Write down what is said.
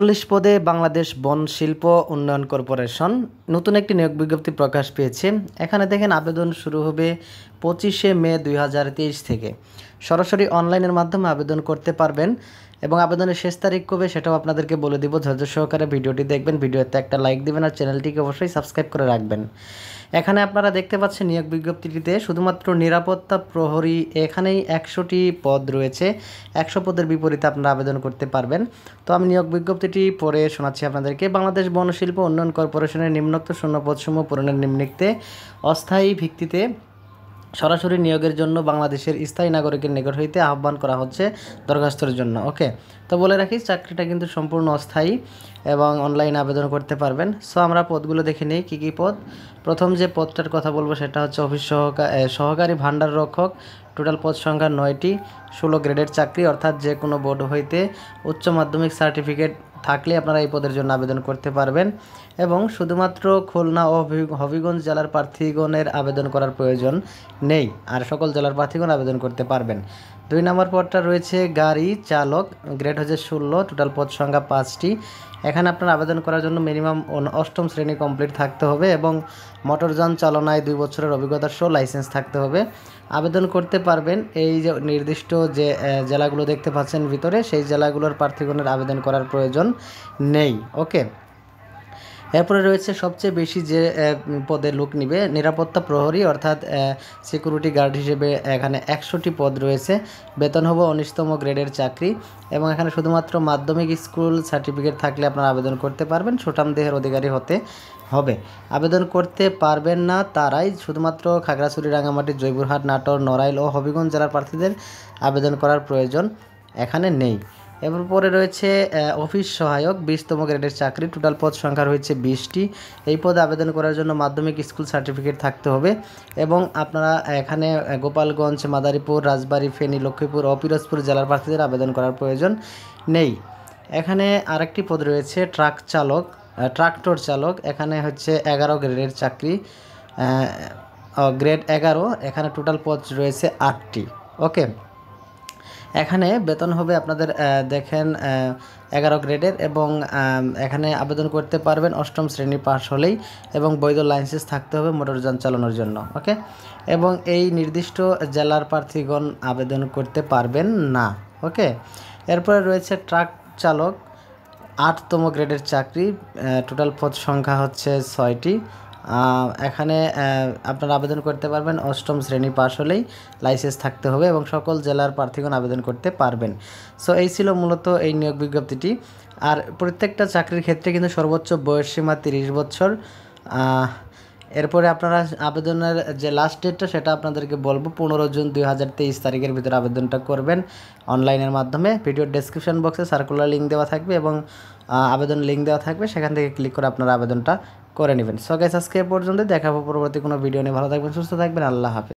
চল্লিশ পদে বাংলাদেশ বন শিল্প উন্নয়ন কর্পোরেশন নতুন একটি নিয়োগ বিজ্ঞপ্তি প্রকাশ পেয়েছে। এখানে দেখেন আবেদন শুরু হবে পঁচিশে মে দুই হাজার তেইশ থেকে। সরাসরি অনলাইনের মাধ্যমে আবেদন করতে পারবেন এবং আবেদনের শেষ তারিখ কবে সেটাও আপনাদেরকে বলে দিব। ধৈর্য সহকারে ভিডিওটি দেখবেন, ভিডিওতে একটা লাইক দিবেন আর চ্যানেলটিকে অবশ্যই সাবস্ক্রাইব করে রাখবেন। এখানে আপনারা দেখতে পাচ্ছেন নিয়োগ বিজ্ঞপ্তিটিতে শুধুমাত্র নিরাপত্তা প্রহরী এখানেই একশোটি পদ রয়েছে। একশো পদের বিপরীতে আপনারা আবেদন করতে পারবেন। তো আমি নিয়োগ বিজ্ঞপ্তিটি পড়ে শোনাচ্ছি আপনাদেরকে। বাংলাদেশ বনশিল্প উন্নয়ন কর্পোরেশনের নিম্নোক্ত শূন্য পদসমূহ পূরণের নিম্নিক্তে অস্থায়ী ভিত্তিতে সরাসরি নিয়োগের জন্য বাংলাদেশের স্থায়ী নাগরিকের নিকট হইতে আহ্বান করা হচ্ছে দরখাস্তর জন্য। ওকে, তো বলে রাখি, চাকরিটা কিন্তু সম্পূর্ণ অস্থায়ী এবং অনলাইন আবেদন করতে পারবেন। সো আমরা পদগুলো দেখে নিই, কী কী পদ। প্রথম যে পদটার কথা বলব সেটা হচ্ছে অফিস সহকারী সহকারী ভাণ্ডার রক্ষক। টোটাল পদ সংখ্যা নয়টি। ষোলো গ্রেডের চাকরি, অর্থাৎ যে কোনো বোর্ড হইতে উচ্চ মাধ্যমিক সার্টিফিকেট থাকলে আপনারা এই পদের জন্য আবেদন করতে পারবেন এবং শুধুমাত্র খুলনা ও হবিগঞ্জ জেলার প্রার্থীগণের আবেদন করার প্রয়োজন নেই। আর সকল জেলার প্রার্থীগণ আবেদন করতে পারবেন। দুই নম্বর পদটা রয়েছে গাড়ি চালক গ্রেড হচ্ছে ষোলো টোটাল পদ সংখ্যা পাঁচটি। এখানে আপনার আবেদন করার জন্য মিনিমাম অষ্টম শ্রেণি কমপ্লিট থাকতে হবে এবং মোটরযান চালনায় দুই বছরের অভিজ্ঞতা সহ লাইসেন্স থাকতে হবে। আবেদন করতে পারবেন এই যে নির্দিষ্ট যে জেলাগুলো দেখতে পাচ্ছেন ভিতরে, সেই জেলাগুলোর প্রার্থীগণের আবেদন করার প্রয়োজন নেই। ওকে? এরপরে রয়েছে সবচেয়ে বেশি যে পদে লোক নিবে, নিরাপত্তা প্রহরী, অর্থাৎ সিকিউরিটি গার্ড হিসেবে এখানে একশোটি পদ রয়েছে। বেতন হবে উনিশতম গ্রেডের চাকরি এবং এখানে শুধুমাত্র মাধ্যমিক স্কুল সার্টিফিকেট থাকলে আপনারা আবেদন করতে পারবেন, সুঠাম দেহের অধিকারী হতে হবে। আবেদন করতে পারবেন না তারাই, শুধুমাত্র খাগড়াছড়ি রাঙামাটি জয়পুরহাট, নাটোর, নড়াইল ও হবিগঞ্জ জেলার প্রার্থীদের আবেদন করার প্রয়োজন এখানে নেই। এরপর পরে রয়েছে অফিস সহায়ক, বিশতম গ্রেডের চাকরি টোটাল পদ সংখ্যা রয়েছে বিশটি। এই পদে আবেদন করার জন্য মাধ্যমিক স্কুল সার্টিফিকেট থাকতে হবে এবং আপনারা এখানে গোপালগঞ্জ, মাদারীপুর, রাজবাড়ী, ফেনী, লক্ষ্মীপুর ও পিরোজপুর জেলার প্রার্থীদের আবেদন করার প্রয়োজন নেই। এখানে আরেকটি পদ রয়েছে, ট্রাক চালক ট্রাক্টর চালক, এখানে হচ্ছে এগারো গ্রেডের চাকরি গ্রেড এগারো, এখানে টোটাল পদ রয়েছে আটটি। ওকে এখানে বেতন হবে আপনাদের দেখেন এগারো গ্রেডের এবং এখানে আবেদন করতে পারবেন অষ্টম শ্রেণি পাস হলেই এবং বৈধ লাইসেন্স থাকতে হবে মোটরযান চালানোর জন্য, ওকে? এবং এই নির্দিষ্ট জেলার প্রার্থীগণ আবেদন করতে পারবেন না, ওকে? এরপরে রয়েছে ট্রাক চালক, আটতম গ্রেডের চাকরি টোটাল পদ সংখ্যা হচ্ছে ছয়টি। এখানে আপনারা আবেদন করতে পারবেন। অষ্টম শ্রেণি পাশ হলেই লাইসেন্স থাকতে হবে এবং সকল জেলার প্রার্থীগণ আবেদন করতে পারবেন। সো এই ছিল মূলত এই নিয়োগ বিজ্ঞপ্তিটি। আর প্রত্যেকটা চাকরির ক্ষেত্রে কিন্তু সর্বোচ্চ বয়সসীমা তিরিশ বছর। এরপরে আপনারা আবেদনের যে লাস্ট ডেটটা সেটা আপনাদেরকে বলব, পনেরো জুন দুই হাজার তেইশ তারিখের ভিতরে আবেদনটা করবেন। অনলাইনের মাধ্যমে ভিডিওর ডেসক্রিপশন বক্সে সার্কুলার লিঙ্ক দেওয়া থাকবে এবং আবেদন লিঙ্ক দেওয়া থাকবে। সেখান থেকে ক্লিক করে আপনারা আবেদনটা করে নেবেন। সো গাইস আজকে পর্যন্ত দেখাবো পরবর্তী কোনো ভিডিও নিয়ে। ভালো থাকবেন, সুস্থ থাকবেন। আল্লাহ হাফিজ।